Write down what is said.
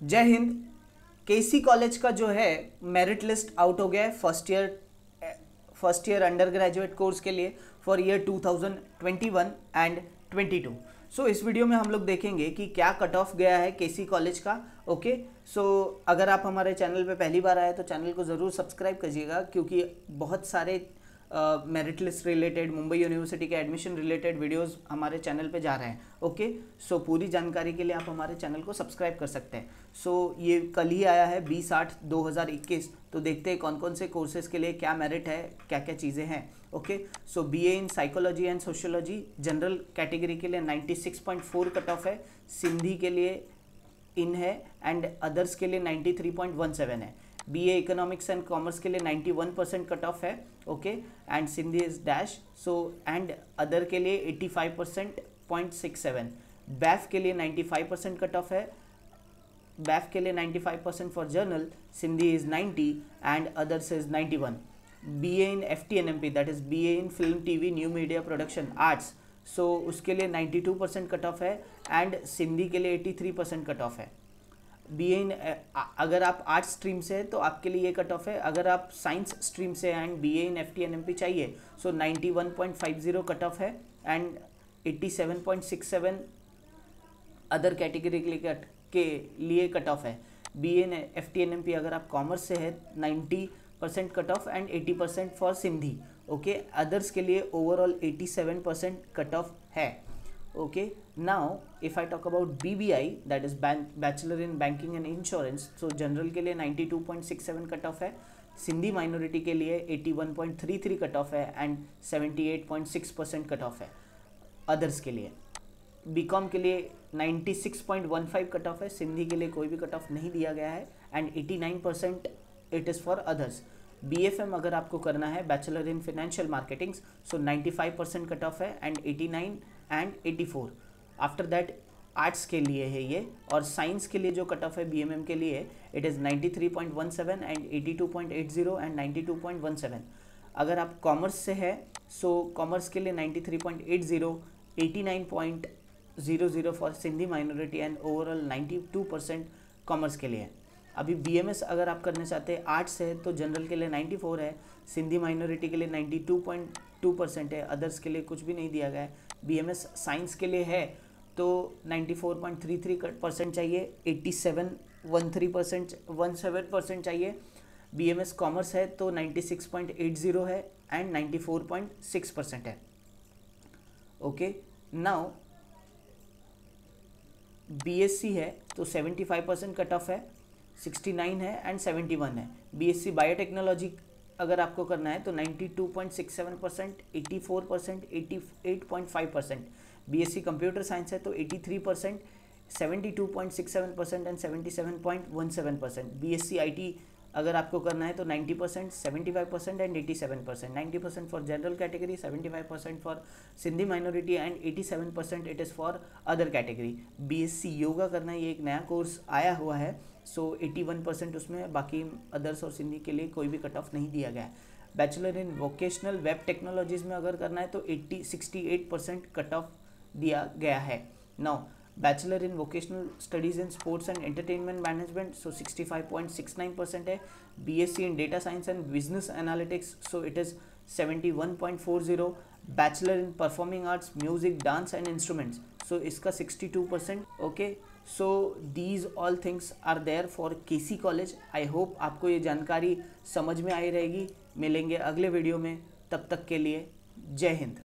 जय हिंद केसी कॉलेज का जो है मेरिट लिस्ट आउट हो गया है first year first year under graduate course के लिए for year 2021 and 22 so so, इस वीडियो में हम लोग देखेंगे कि क्या कट ऑफ़ गया है केसी कॉलेज का ओके okay? सो so, अगर आप हमारे चैनल पे पहली बार आए तो चैनल को ज़रूर सब्सक्राइब कीजिएगा क्योंकि बहुत सारे merit list related Mumbai university के एडमिशन रिलेटेड वीडियोस हमारे चैनल पे जा रहे हैं ओके सो so, पूरी जानकारी के लिए आप हमारे चैनल को सब्सक्राइब कर सकते हैं। सो so, ये कल ही आया है बीस आठ दो हज़ार इक्कीस। तो देखते हैं कौन कौन से कोर्सेज के लिए क्या मेरिट है क्या क्या चीज़ें हैं okay so B A in psychology and sociology general category के लिए ninety six point four cut off है सिंधी के लिए इन है एंड अदर्स के लिए ninety three point one seven है। B A economics and commerce के लिए 91 परसेंट कट ऑफ़ है okay and Sindhi is dash so and other के लिए 85 percent point six seven BAF के लिए 95 परसेंट कट ऑफ़ है. बैफ के लिए 95 percent for general Sindhi is 90 and others is 91 B A in F T N M P that is B A in film T V new media production arts so उसके लिए 92 percent cut off है and Sindhi के लिए 83 percent cut off है. B in अगर आप arts stream से हैं तो आपके लिए ये कट ऑफ़ है। अगर आप साइंस स्ट्रीम से and B A in F T N M P चाहिए so ninety one point five zero cut off है and eighty seven point six seven other category के लिए कट के लिए कट ऑफ़ है। B N F T N M P अगर आप commerce से है ninety percent cut off and eighty percent for Sindhi okay others के लिए overall eighty seven percent cut off है। Okay, now, if i talk about bbi that is bachelor in banking and insurance, so general के लिए 92.67 cut off है, Sindhi minority के लिए 81.33 cut off है and 78.6 percent cut off है others के लिए. बीकॉम के लिए 96.15 कट ऑफ़ है, सिंधी के लिए कोई भी कट ऑफ़ नहीं दिया गया है and 89 percent it is for others B F M अगर आपको करना है bachelor in financial marketing so 95 percent cut off है and 89 and 84 after that arts के लिए है ये और साइंस के लिए जो कट ऑफ़ है BMM के लिए इट इज़ 93.17 एंड 82.80 एंड 92.17 अगर आप कॉमर्स से है सो so कॉमर्स के लिए 93.80 89.00 for Sindhi minority and overall 92 percent commerce के लिए अभी BMS अगर आप करना चाहते हैं आर्ट्स है तो जनरल के लिए 94 है, सिंधी माइनॉरिटी के लिए 92.2 परसेंट है अदर्स के लिए कुछ भी नहीं दिया गया है। BMS साइंस के लिए है तो 94.33 परसेंट चाहिए 87 13 परसेंट वन परसेंट चाहिए। BMS कॉमर्स है तो 96.80 है एंड 94.6 परसेंट है। ओके नाउ बीएससी है तो 75 परसेंट कट ऑफ़ है। 69 है एंड 71 है। बीएससी बायोटेक्नोलॉजी अगर आपको करना है तो 92.67 percent, eighty percent eighty percent. BSc computer science है तो 83 percent, seventy percent and 77.17 percent. B S अगर आपको करना है तो 90 percent, seventy percent and 87 percent. Ninety percent for general category 75 percent for Sindhi minority and 87 percent it is for other category BSc yoga करना ये एक नया कोर्स आया हुआ है सो एटी वन परसेंट उसमें बाकी अदर्स और सिंधी के लिए कोई भी कट ऑफ़ नहीं दिया गया है। Bachelor in vocational web technologies में अगर करना है तो eighty sixty eight percent cut off दिया गया है। Now bachelor in vocational studies in sports and entertainment management so sixty five point six nine percent है। B S C in data science and business analytics so it is seventy one point four zero bachelor in performing arts music dance and instruments so इसका sixty two percent okay so these all things are there for K C college I hope आपको ये जानकारी समझ में आई रहेगी। मिलेंगे अगले video में। तब तक के लिए जय हिंद।